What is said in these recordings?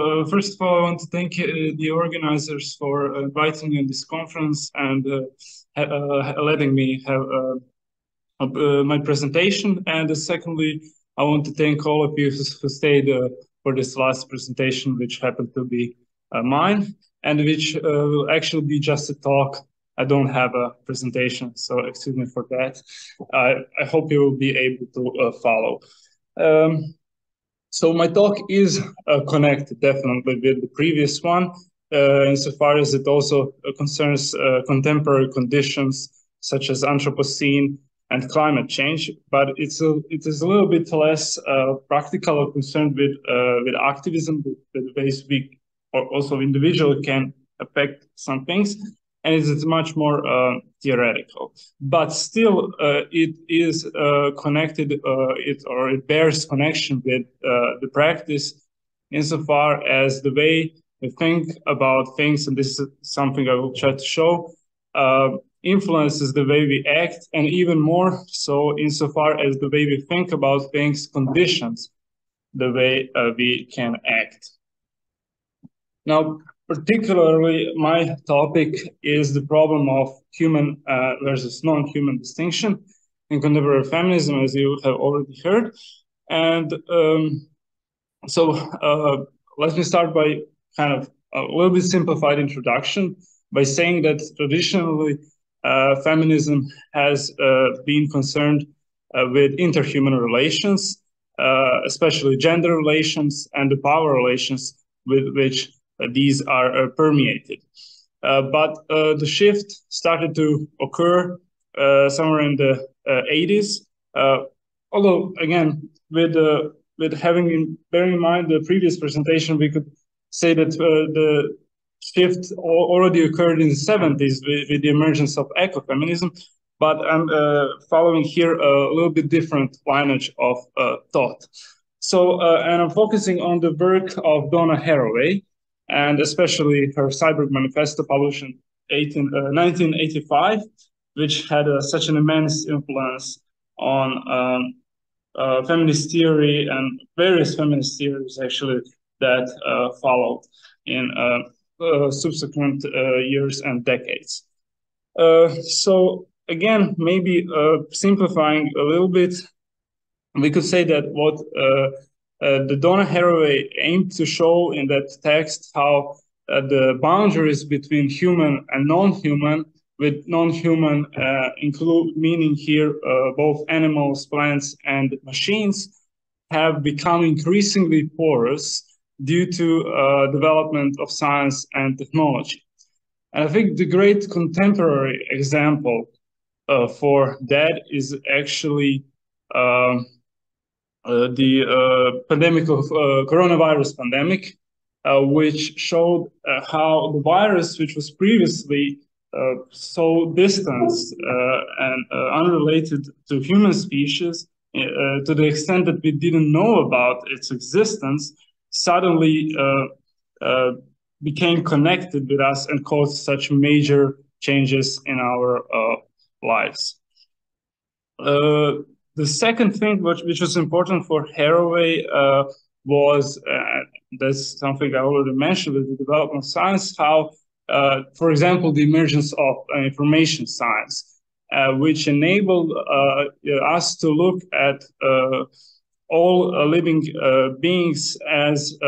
Uh, first of all, I want to thank uh, the organizers for inviting me on this conference and uh, uh, letting me have uh, my presentation. And secondly, I want to thank all of you who stayed for this last presentation, which happened to be mine, and which will actually be just a talk. I don't have a presentation, so excuse me for that. I hope you will be able to follow. Um, so my talk is uh, connected definitely with the previous one, uh, insofar as it also uh, concerns uh, contemporary conditions such as Anthropocene and climate change, but it's a, it is a little bit less uh, practical or concerned with uh, with activism, with, with ways we or also individual can affect some things and it's much more uh, theoretical. But still, uh, it is uh, connected, uh, it or it bears connection with uh, the practice, insofar as the way we think about things, and this is something I will try to show, uh, influences the way we act, and even more so, insofar as the way we think about things conditions the way we can act. Now, particularly my topic is the problem of human uh, versus non-human distinction in contemporary feminism, as you have already heard. And um, so uh, let me start by kind of a little bit simplified introduction by saying that traditionally uh, feminism has uh, been concerned uh, with interhuman relations, uh, especially gender relations and the power relations with which these are uh, permeated. Uh, but the shift started to occur somewhere in the 80s. although, again, with with having in bearing in mind the previous presentation, we could say that the shift already occurred in the 70s with, with the emergence of ecofeminism, but I'm uh, following here a little bit different lineage of uh, thought. So, uh, and I'm focusing on the work of Donna Haraway, and especially her Cyborg Manifesto published in 18, uh, 1985, which had uh, such an immense influence on um, uh, feminist theory and various feminist theories actually that uh, followed in uh, uh, subsequent years and decades. so again, maybe simplifying a little bit, we could say that what the Donna Haraway aimed to show in that text how uh, the boundaries between human and non-human, with non-human uh, include meaning here uh, both animals, plants, and machines, have become increasingly porous due to uh, development of science and technology. And I think the great contemporary example uh, for that is actually um, uh, Uh, the uh, pandemic of uh, coronavirus pandemic, uh, which showed uh, how the virus, which was previously so distant and unrelated to human species, to the extent that we didn't know about its existence, suddenly became connected with us and caused such major changes in our uh, lives. Uh, the second thing which, which was important for Haraway uh, was, uh, that's something I already mentioned with the development of science, how, uh, for example, the emergence of uh, information science, which enabled us to look at all living beings as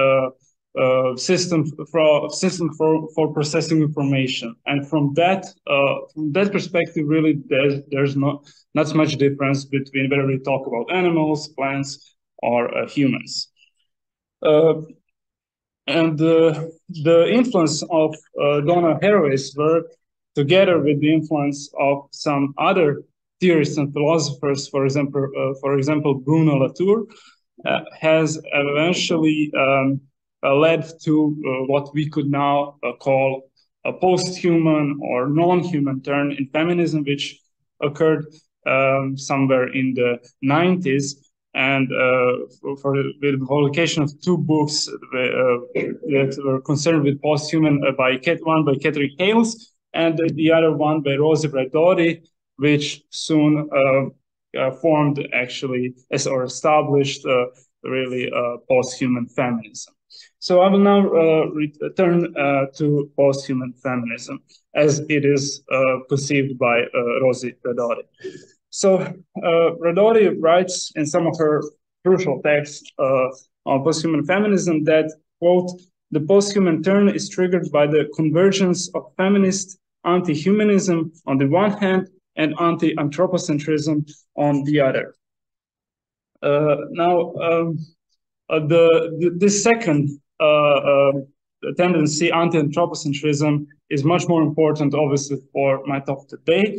uh, system for system for, for processing information. And from that uh, from that perspective, really, there's there's not not much difference between whether we talk about animals, plants, or uh, humans. Uh, and the influence of uh, Donna Haraway's work, together with the influence of some other theorists and philosophers, for example, uh, for example, Bruno Latour, has eventually um, uh, led to uh, what we could now uh, call a post-human or non-human turn in feminism, which occurred um, somewhere in the 90s and uh, for, the, with the publication of two books uh, that were concerned with post-human uh, by Kat, one by Katherine Hayles and the other one by Rosi Braidotti, which soon formed actually as or established really post-human feminism. So I will now uh, return uh, to post-human feminism as it is uh, perceived by Rosi Braidotti. So Braidotti writes in some of her crucial texts on post-human feminism that, quote, the post-human turn is triggered by the convergence of feminist anti-humanism on the one hand and anti-anthropocentrism on the other. Uh, now, um, uh, the, the, the second uh, tendency, anti-anthropocentrism, is much more important, obviously, for my talk today.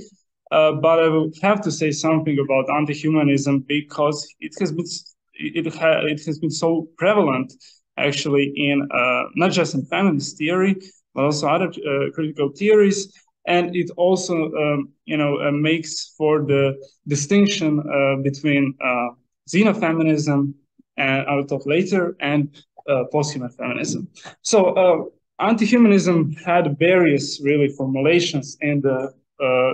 Uh, but I will have to say something about anti-humanism because it has been it, ha it has been so prevalent actually in uh, not just in feminist theory but also other uh, critical theories and it also um, you know uh, makes for the distinction between xenofeminism and I'll talk later and uh, post-human feminism. So uh, anti-humanism had various really formulations in the uh,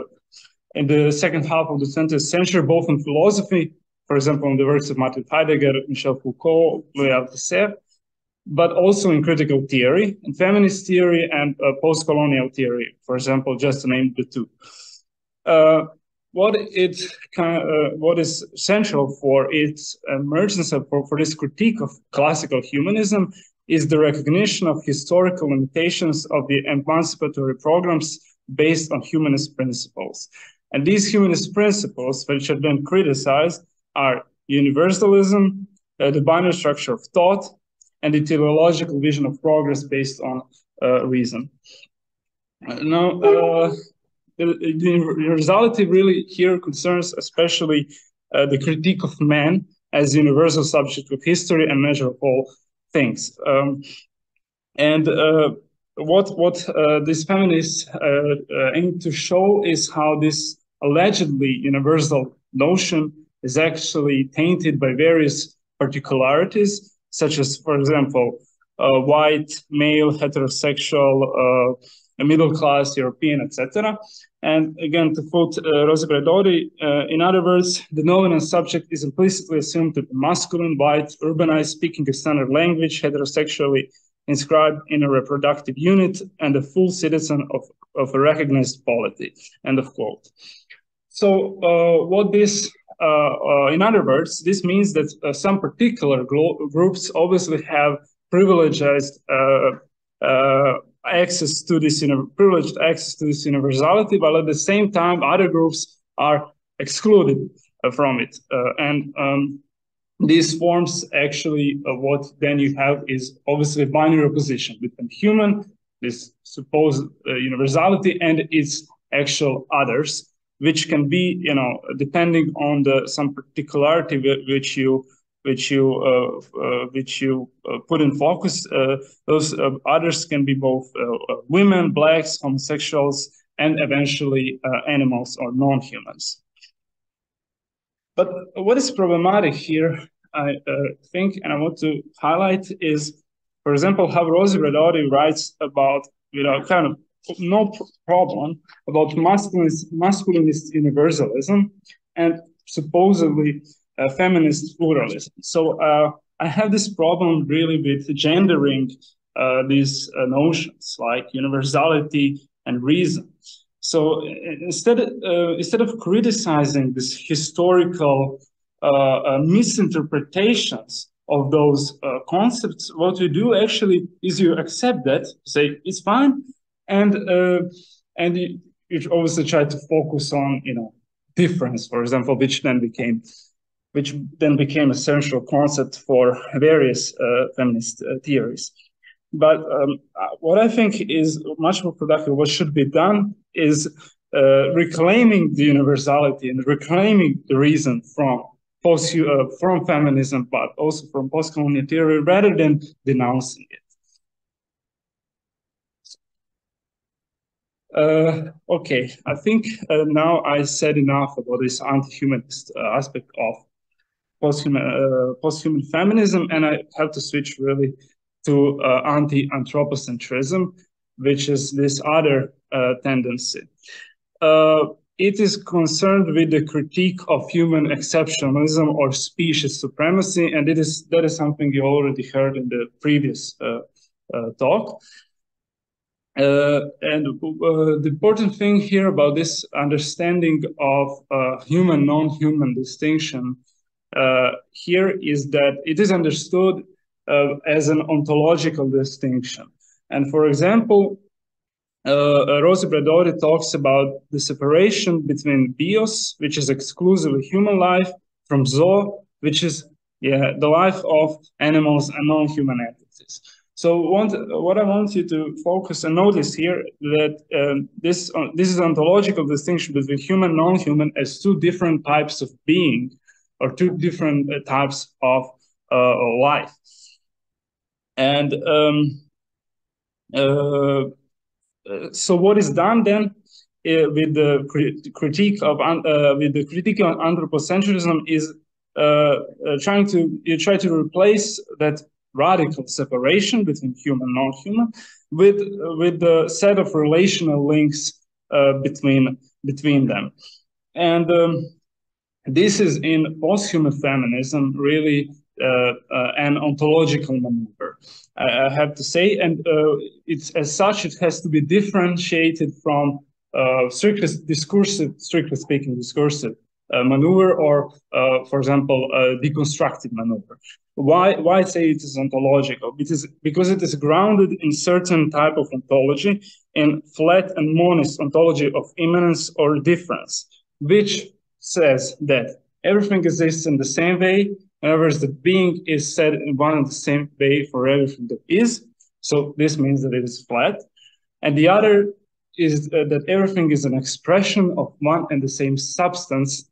in the second half of the 20th century, both in philosophy, for example, in the works of Martin Heidegger, Michel Foucault, Louis Althusser, but also in critical theory, in feminist theory and uh, post-colonial theory, for example, just to name the two. Uh, what it uh, what is central for its emergence for, for this critique of classical humanism is the recognition of historical limitations of the emancipatory programs based on humanist principles. And these humanist principles, which are then criticized, are universalism, uh, the binary structure of thought, and the teleological vision of progress based on uh, reason. Now, the universality really here concerns especially uh, the critique of man as universal subject with history and measure of all things. Um, and uh, what what uh, these feminists uh, uh, aim to show is how this allegedly universal notion is actually tainted by various particularities, such as, for example, uh, white, male, heterosexual, middle class, European, etc. And again, to quote uh, Rosi Braidotti, uh, in other words, the nominal subject is implicitly assumed to be masculine, white, urbanized, speaking a standard language, heterosexually inscribed in a reproductive unit, and a full citizen of, of a recognized polity. End of quote. So, uh, what this, uh, uh, in other words, this means that uh, some particular groups obviously have privileged access to this privileged access to this universality, but at the same time, other groups are excluded uh, from it. Uh, and um, these forms actually uh, what then you have is obviously a binary opposition between human, this supposed uh, universality, and its actual others, which can be, you know, depending on the some particularity which you which you uh, uh, which you uh, put in focus. those others can be both women, blacks, homosexuals, and eventually animals or non-humans. But what is problematic here, I think, and I want to highlight is, for example, how Rosi Braidotti writes about, you know, kind of no problem about masculinist, masculinist universalism and supposedly uh, feminist pluralism. So uh, I have this problem really with gendering uh, these uh, notions like universality and reason. So instead, uh, instead of criticizing these historical uh, misinterpretations of those concepts, what you do actually is you accept that, say it's fine, and and you, you obviously try to focus on you know difference, for example, which then became which then became a central concept for various uh, feminist uh, theories. But um, what I think is much more productive, what should be done is uh, reclaiming the universality and reclaiming the reason from post uh, from feminism, but also from post-colonial theory, rather than denouncing it. Uh, okay, I think uh, now I said enough about this anti-humanist aspect of post-human, uh, post-human feminism, and I have to switch really to uh, anti-anthropocentrism, which is this other uh, tendency. Uh, it is concerned with the critique of human exceptionalism or species supremacy, and it is that is something you already heard in the previous uh, uh, talk. Uh, and uh, the important thing here about this understanding of uh, human non-human distinction here is that it is understood as an ontological distinction. And for example, uh, uh, Rosi Braidotti talks about the separation between bios, which is exclusively human life, from zoo, which is yeah, the life of animals and non-human entities. So want, what I want you to focus and notice here that um, this uh, this is ontological distinction between human non-human as two different types of being or two different uh, types of uh, life. And um, uh, so what is done then uh, with the critique of uh, with the critique of anthropocentrism is uh, trying to you try to replace that radical separation between human and non-human with with the set of relational links between between them, and um, this is in post-human feminism really uh, uh, an ontological maneuver, I, have to say. And uh, it's as such, it has to be differentiated from strictly discursive, strictly speaking, discursive maneuver or, for example, deconstructive maneuver. Why, why say it is ontological? Because, because it is grounded in certain type of ontology, in flat and monist ontology of immanence or difference, which says that everything exists in the same way in other words, the being is said in one and the same way for everything that is. So this means that it is flat. And the other is uh, that everything is an expression of one and the same substance,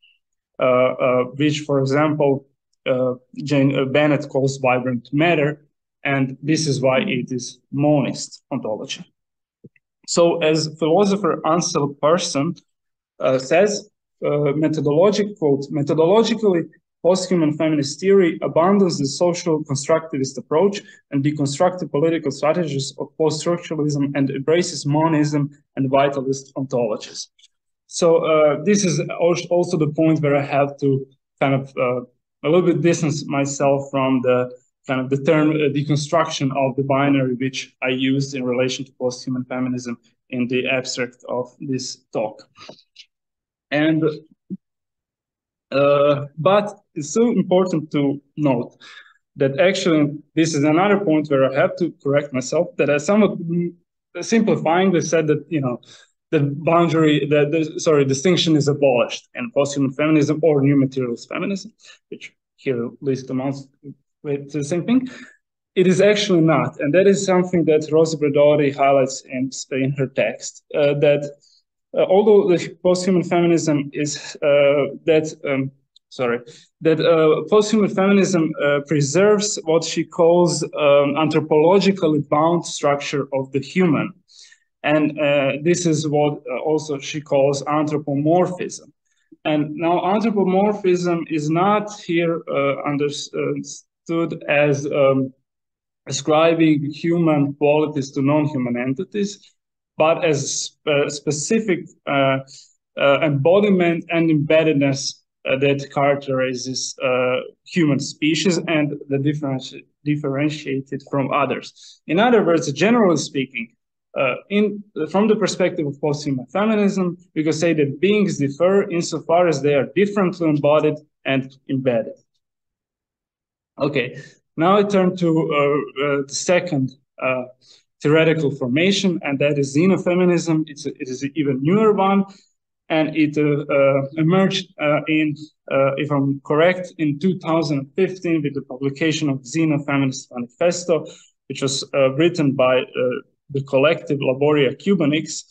uh, uh, which, for example, uh, Jane uh, Bennett calls vibrant matter. And this is why it is monist ontology. So as philosopher Ansel Persson uh, says, methodologic quote, methodologically, Post-human feminist theory abandons the social constructivist approach and deconstructive political strategies of post-structuralism and embraces monism and vitalist ontologies. So uh, this is also the point where I have to kind of uh, a little bit distance myself from the kind of the term uh, deconstruction of the binary, which I used in relation to post-human feminism in the abstract of this talk. And uh, but it's so important to note that actually this is another point where I have to correct myself that I somewhat simplifyingly said that you know the boundary the, the sorry distinction is abolished in post-human feminism or new materialist feminism, which here least amounts to the same thing. It is actually not, and that is something that Rosi Braidotti highlights in, in her text. Uh, that uh, although the post-human feminism is uh, that um, sorry that uh, post-human feminism preserves what she calls um, anthropologically bound structure of the human, and this is what also she calls anthropomorphism. And now anthropomorphism is not here understood as um, ascribing human qualities to non-human entities, but as a specific uh, uh, embodiment and embeddedness uh, that characterizes human species and the differenti differentiated from others. In other words, generally speaking, uh, in from the perspective of post-human feminism, we could say that beings differ insofar as they are differently embodied and embedded. Okay, now I turn to uh, uh, the second theoretical formation, and that is xenofeminism. It's a, it is an even newer one, and it uh, uh, emerged uh, in, uh, if I'm correct, in 2015 with the publication of Xenofeminist Manifesto, which was uh, written by uh, the collective Laboria Cuboniks,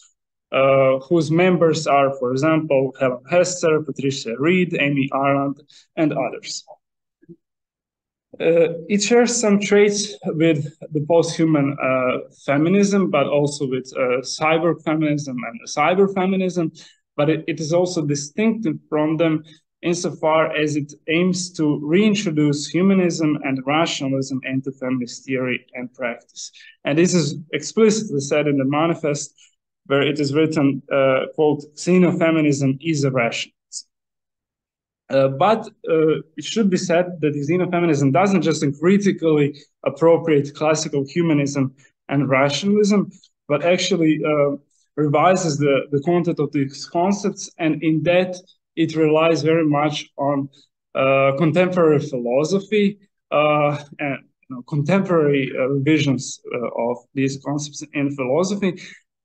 whose members are, for example, Helen Hester, Patricia Reed, Amy Ireland, and others. Uh, it shares some traits with the post-human uh, feminism, but also with uh, cyber feminism and cyber feminism. But it, it is also distinctive from them insofar as it aims to reintroduce humanism and rationalism into feminist theory and practice. And this is explicitly said in the manifest where it is written, uh, quote, xenofeminism is a rationalism. Uh, but uh, it should be said that xenofeminism doesn't just critically appropriate classical humanism and rationalism, but actually uh, revises the, the content of these concepts. And in that, it relies very much on uh, contemporary philosophy uh, and you know, contemporary uh, visions of these concepts in philosophy.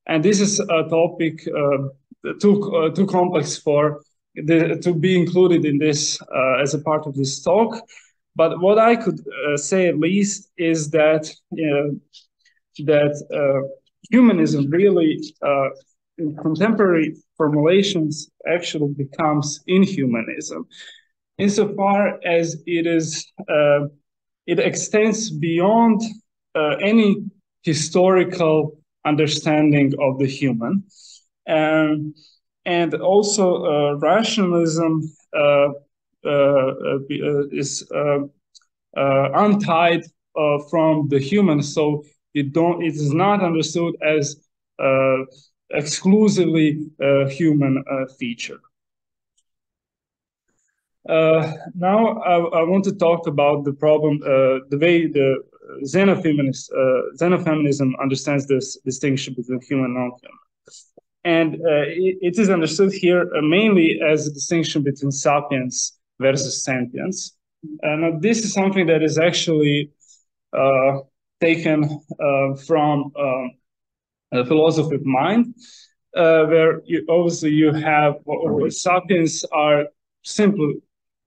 And this is a topic too, too complex for the, to be included in this as a part of this talk. But what I could say at least is that that uh, humanism really, uh, in contemporary formulations, actually becomes inhumanism, insofar as it is uh, it extends beyond uh, any historical understanding of the human, um, and also uh, rationalism uh, is untied from the human. So it don't it is not understood as uh, exclusively a human uh, feature. Uh, now I, I, want to talk about the problem, uh, the way the xenofeminist, uh, xenofeminism understands this distinction between human and non-human. And uh, it, it is understood here mainly as a distinction between sapiens versus sentience. And this is something that is actually taken uh, from um, a philosophy of mind, uh, where you, obviously you have sapiens are simply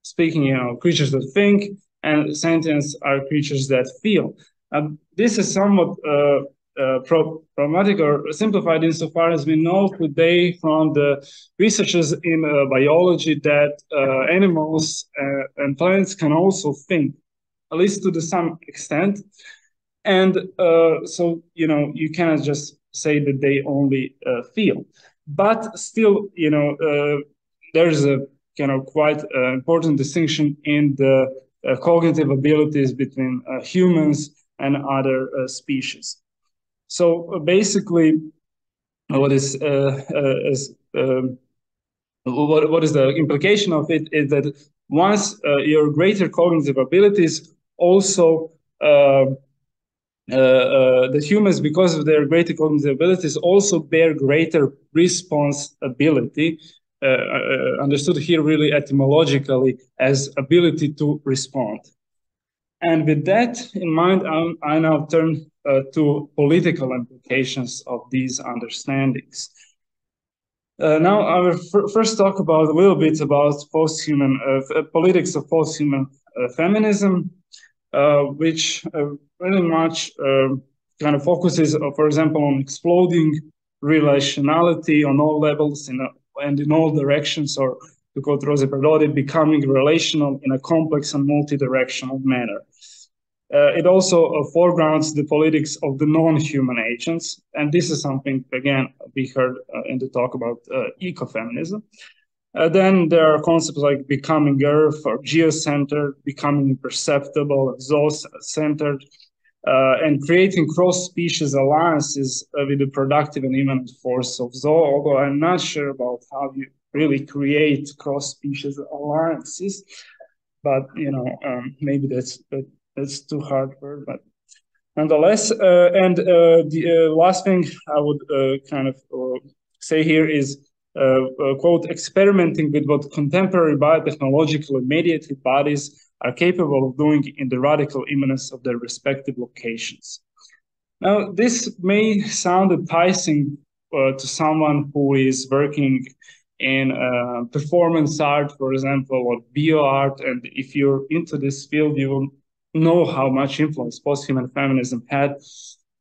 speaking, you know, creatures that think, and sentients are creatures that feel. And this is somewhat uh, uh, problematic or simplified insofar as we know today from the researchers in uh, biology that uh, animals uh, and plants can also think, at least to the some extent. And uh, so, you know, you cannot just say that they only feel. But still, you know, there's a kind of quite important distinction in the cognitive abilities between humans and other species. So basically, what is, is um, what, what is the implication of it is that once your greater cognitive abilities also uh, uh, that humans, because of their greater cognitive abilities, also bear greater responsibility, uh, uh, understood here really etymologically as ability to respond. And with that in mind, I'm, i now turn uh, to political implications of these understandings. Uh, now, I will first talk about a little bit about post-human politics of post-human feminism, which very much uh, kind of focuses, uh, for example, on exploding relationality on all levels in a, and in all directions, or to quote Rosi Braidotti, becoming relational in a complex and multi-directional manner. Uh, it also uh, foregrounds the politics of the non-human agents, and this is something again we heard uh, in the talk about ecofeminism. Uh, then there are concepts like becoming Earth or geocentered, becoming imperceptible, exhaust-centered, uh, and creating cross-species alliances uh, with the productive and immanent force of Zoe, although I'm not sure about how you really create cross-species alliances, but you know, um, maybe that's that, that's too hard for, but nonetheless. Uh, and uh, the uh, last thing I would uh, kind of say here is, quote, experimenting with what contemporary biotechnological mediated bodies are capable of doing in the radical immanence of their respective locations. Now, this may sound enticing uh, to someone who is working in uh, performance art, for example, or bio art. And if you're into this field, you will know how much influence post-human feminism had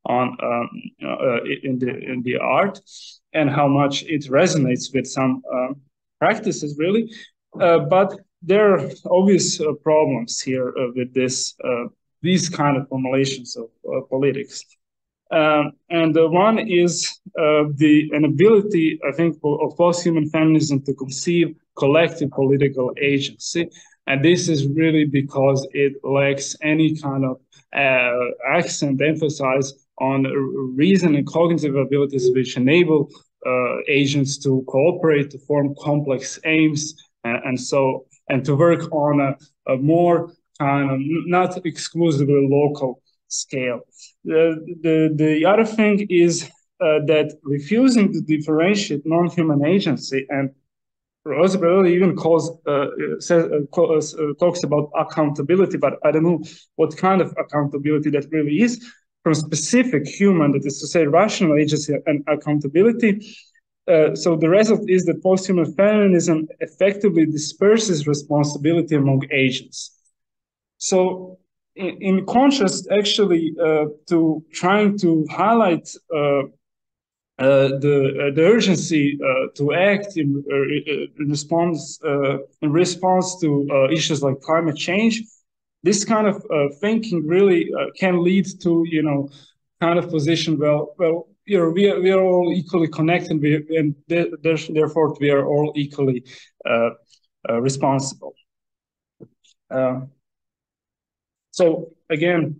on um, uh, in the in the art, and how much it resonates with some uh, practices, really. Uh, but there are obvious uh, problems here uh, with this uh, these kind of formulations of politics. Um, and one is the inability, I think, of post-human feminism to conceive collective political agency. And this is really because it lacks any kind of uh, accent, emphasis on reason and cognitive abilities which enable agents to cooperate to form complex aims and, and so and to work on a, a more kind of not exclusively local scale. The, the, the other thing is uh, that refusing to differentiate non-human agency and Roosevelt even calls uh, says, uh, uh, uh, talks about accountability, but I don't know what kind of accountability that really is from specific human, that is to say, rational agency and accountability. Uh, so the result is that post-human feminism effectively disperses responsibility among agents. So in, in contrast, actually, uh, to trying to highlight uh, uh, Uh, the uh, the urgency uh, to act in, uh, uh, in response in response to issues like climate change, this kind of thinking really can lead to you know kind of position well well you know we are, we are all equally connected we, and therefore we are all equally responsible. so again,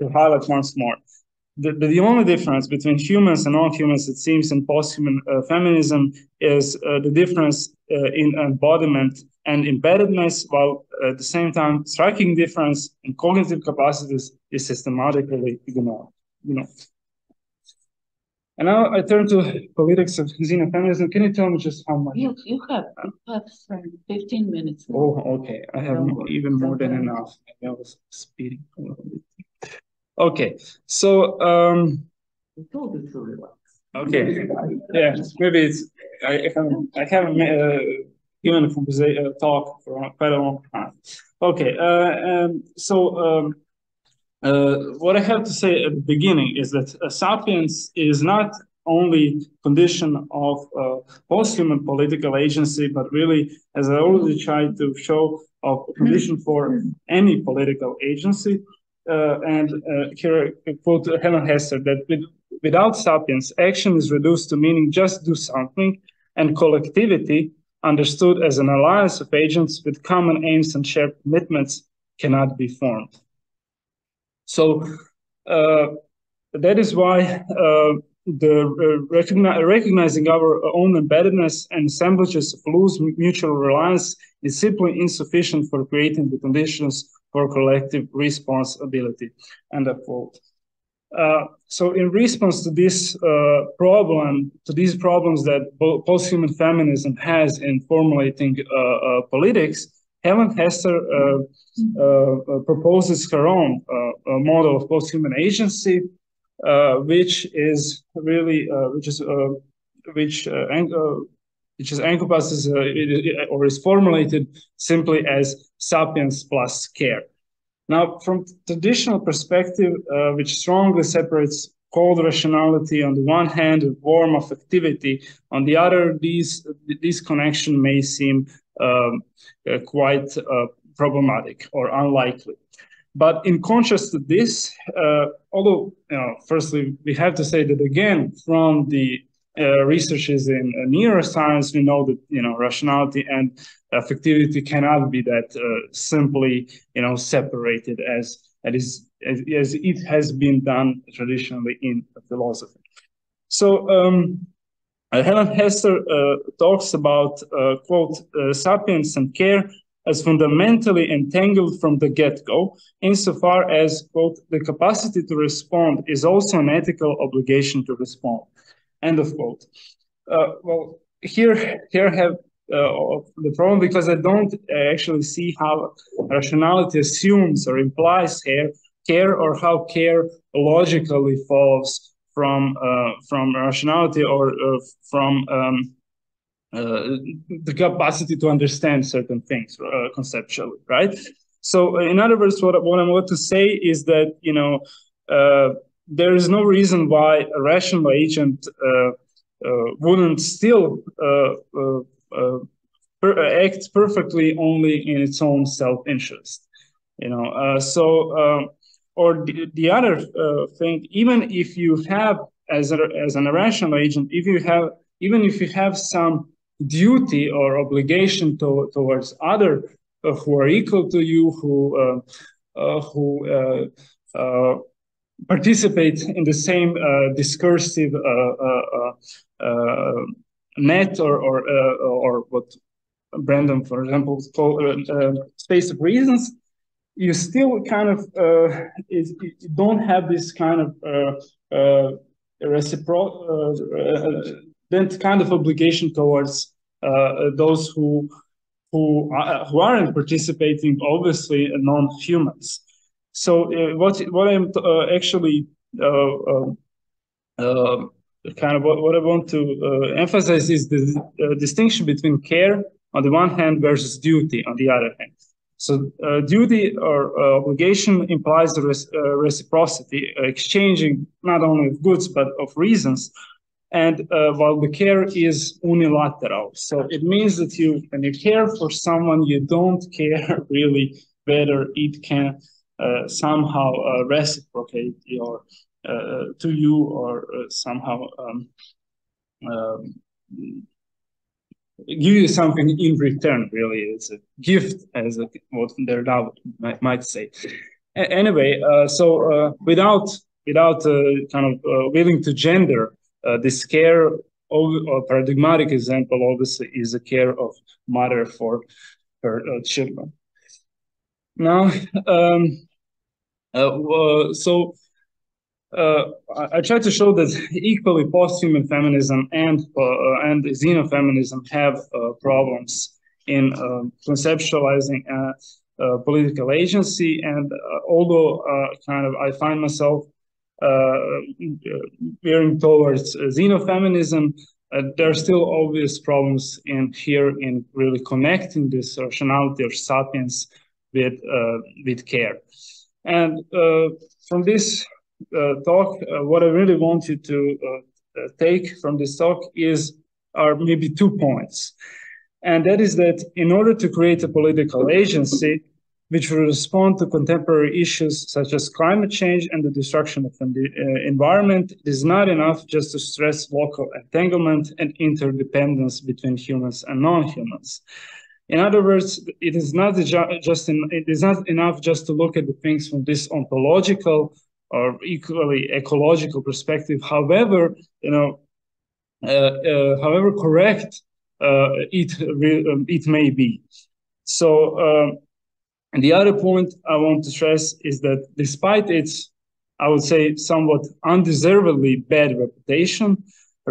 to highlight once more, the, the only difference between humans and non-humans, it seems, in post-human uh, feminism is uh, the difference uh, in embodiment and embeddedness, while at the same time, striking difference in cognitive capacities is systematically ignored. You know. And now I turn to politics of xenofeminism. Can you tell me just how much? You, you have you have 15 minutes. Oh, okay. I have even more than enough. I was speeding a little bit. Okay, so um, okay, yeah, maybe it's I haven't I haven't uh, given a uh, talk for quite a long time. Okay, uh, um, so um, uh, what I have to say at the beginning is that uh, sapiens is not only condition of uh, post-human political agency, but really, as I already tried to show, of condition for any political agency. Uh, and uh, here I quote Helen Hester that with, without sapiens, action is reduced to meaning just do something, and collectivity, understood as an alliance of agents with common aims and shared commitments, cannot be formed. So uh, that is why uh, the uh, recogni recognizing our own embeddedness and assemblages of loose mutual reliance is simply insufficient for creating the conditions for collective responsibility. End of quote. Uh, so in response to this uh, problem, to these problems that post-human feminism has in formulating uh, uh politics, Helen Hester uh, uh, proposes her own model of post-human agency, which is really, which is, which which is encompasses uh, or is formulated simply as sapiens plus care. Now, from traditional perspective, uh, which strongly separates cold rationality on the one hand and warm affectivity on the other, these this connection may seem um, uh, quite uh, problematic or unlikely. But in contrast to this, uh, although you know, firstly we have to say that again from the uh, researches in uh, neuroscience, we know that you know rationality and affectivity cannot be that uh, simply you know separated as as, as it has been done traditionally in philosophy. So um, uh, Helen Hester uh, talks about quote sapiens and care as fundamentally entangled from the get-go, insofar as quote the capacity to respond is also an ethical obligation to respond. End of quote. Uh, well, here, here have uh, the problem because I don't actually see how rationality assumes or implies care, care or how care logically follows from uh, from rationality or uh, from um, uh, the capacity to understand certain things uh, conceptually, right? So, in other words, what, what I'm going to say is that you know there is no reason why a rational agent uh, uh, wouldn't still uh, per act perfectly only in its own self-interest. You know, so um, or the, the other thing, even if you have as a, as an irrational agent, if you have even if you have some duty or obligation to, towards other uh, who are equal to you, who uh, uh, who participate in the same uh, discursive uh, uh, uh, net or or or what Brandom, for example, called space of reasons you still kind of uh, is, don't have this kind of uh, uh, reciprocal that kind of obligation towards those who who who aren't participating, obviously non-humans. So uh, what what I'm uh, actually uh, kind of what, what I want to emphasize is the distinction between care on the one hand versus duty on the other hand. So uh, duty or uh, obligation implies res uh, reciprocity, exchanging not only of goods but of reasons. And while the care is unilateral, so it means that you, when you care for someone, you don't care really whether it can somehow uh, reciprocate your to you or somehow um, um, give you something in return. Really, it's a gift, as a, what Derrida might, might say. A anyway, uh, so uh, without without uh, kind of uh, willing to gender uh, this care, or paradigmatic example, obviously, is the care of mother for her uh, children. Now, um, so uh, I, I try to show that equally post-human feminism and uh, and xenofeminism have uh, problems in uh, conceptualizing uh, political agency. And although kind of I find myself veering towards xenofeminism, uh, there are still obvious problems in here in really connecting this rationality of sapiens with uh, with care. And uh, from this uh, talk, uh, what I really want you to take from this talk is are maybe two points. And that is that in order to create a political agency, which will respond to contemporary issues such as climate change and the destruction of the environment, it is not enough just to stress local entanglement and interdependence between humans and non-humans. In other words, it is not just in, it is not enough just to look at the things from this ontological or equally ecological perspective. However, you know, uh, uh, however correct uh, it um, it may be. So, um, the other point I want to stress is that despite its, I would say, somewhat undeservedly bad reputation,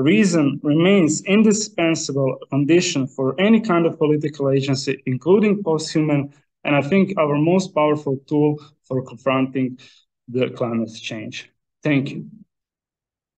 reason remains indispensable condition for any kind of political agency, including post-human, and I think our most powerful tool for confronting the climate change. Thank you.